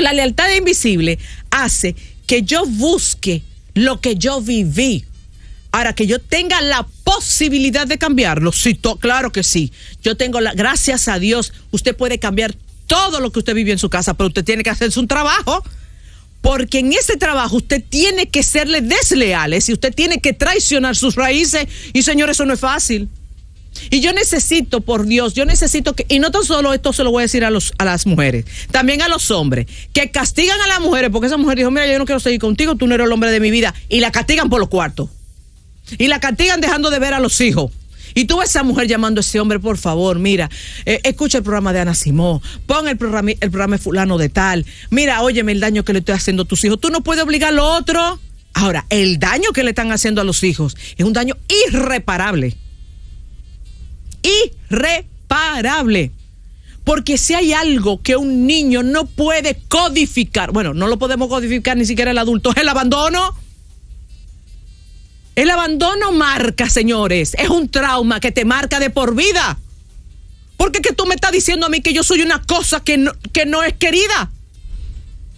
la lealtad invisible hace que yo busque lo que yo viví. Ahora, que yo tenga la posibilidad de cambiarlo, sí, claro que sí. Yo tengo la, gracias a Dios, usted puede cambiar todo lo que usted vivió en su casa, pero usted tiene que hacer su trabajo. Porque en ese trabajo usted tiene que serle desleales y usted tiene que traicionar sus raíces. Y señor, eso no es fácil. Y yo necesito, por Dios, yo necesito que, y no tan solo esto se lo voy a decir a, los, a las mujeres, también a los hombres, que castigan a las mujeres, porque esa mujer dijo, mira, yo no quiero seguir contigo, tú no eres el hombre de mi vida, y la castigan por los cuartos. Y la castigan dejando de ver a los hijos. Y tú a esa mujer llamando a ese hombre, por favor, mira, eh, escucha el programa de Ana Simó, pon el programa, el programa fulano de tal, mira, óyeme el daño que le estoy haciendo a tus hijos. Tú no puedes obligar a lo otro. Ahora, el daño que le están haciendo a los hijos es un daño irreparable irreparable. Porque si hay algo que un niño no puede codificar, bueno, no lo podemos codificar ni siquiera el adulto, es el abandono. El abandono marca, señores, es un trauma que te marca de por vida. Porque que tú me estás diciendo a mí que yo soy una cosa que no, que no es querida.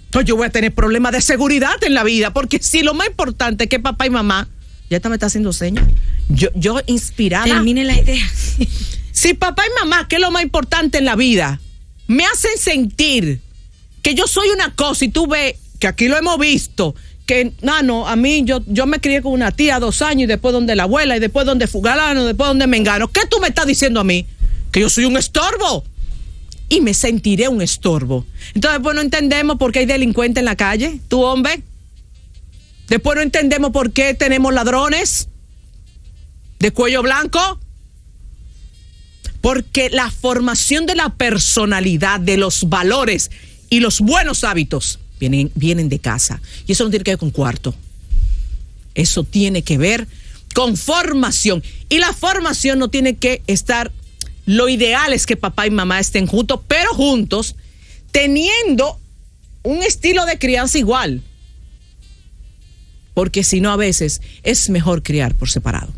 Entonces yo voy a tener problemas de seguridad en la vida, porque si lo más importante es que papá y mamá, ya está me está haciendo señas, yo, yo inspirada. Termine la idea. si papá y mamá, que es lo más importante en la vida, me hacen sentir que yo soy una cosa y tú ves, que aquí lo hemos visto, que, no, no, a mí yo, yo me crié con una tía dos años y después donde la abuela y después donde Fugalano, después donde Mengano. ¿Qué tú me estás diciendo a mí? Que yo soy un estorbo. Y me sentiré un estorbo. Entonces, bueno, entendemos por qué hay delincuentes en la calle, tú hombre. Después no entendemos por qué tenemos ladrones de cuello blanco? Porque la formación de la personalidad, de los valores y los buenos hábitos vienen, vienen de casa. Y eso no tiene que ver con cuarto. Eso tiene que ver con formación. Y la formación no tiene que estar, lo ideal es que papá y mamá estén juntos, pero juntos, teniendo un estilo de crianza igual. Porque si no, a veces es mejor criar por separado.